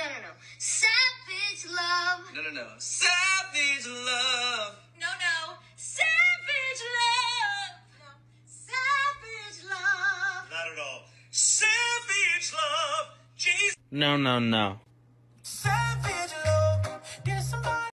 No, no, no. Savage love. No, no, no. Savage love. No, no. Savage love. No. Savage love. Not at all. Savage love. Jesus. No, no, no.